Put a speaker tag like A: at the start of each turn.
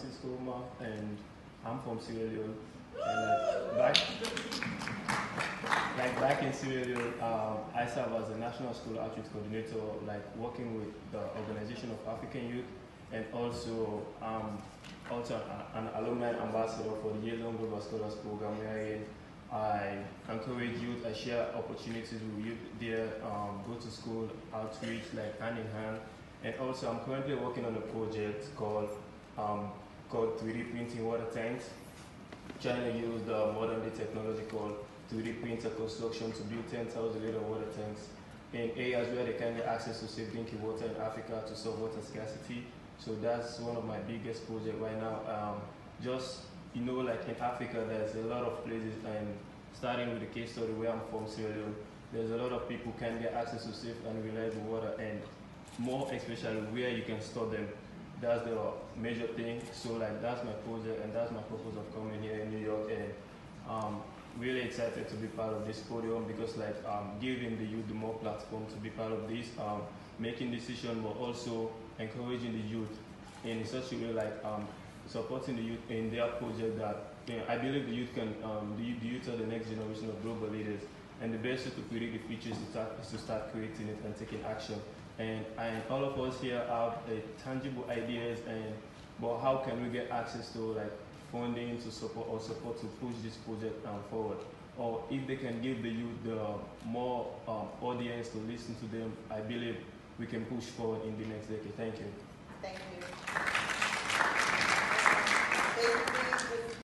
A: Francisco and I'm from Sierra Leone. And like back, like back in Sierra Leone, um, I serve as a national school outreach coordinator, like working with the Organization of African Youth, and also um, also an, alumni ambassador for the Year Long Global Scholars Program, where I encourage youth, I share opportunities with youth there, um, go to school, outreach, like hand in hand. And also I'm currently working on a project called um, called 3D printing water tanks, China used use the modern day technology called 3D printer construction to build 10,000 liter water tanks in areas where they can get access to safe drinking water in Africa to solve water scarcity. So that's one of my biggest projects right now. Um, just you know, like in Africa, there's a lot of places, and starting with the case study where I'm from, Sierra Leone, there's a lot of people can get access to safe and reliable water, and more especially where you can store them. That's the major thing. So like that's my project, and that's my purpose of coming here in New York, and um, really excited to be part of this podium because like um, giving the youth the more platform to be part of this, um, making decision but also encouraging the youth in such a way like um, supporting the youth in their project that you know, I believe the youth can, um, the, the youth are the next generation of global leaders. And the best way to create the future is to start, creating it and taking action. And, and all of us here have tangible ideas and but how can we get access to like funding to support or support to push this project um, forward? Or if they can give the youth the more um, audience to listen to them, I believe we can push forward in the next decade. Thank you.
B: Thank you.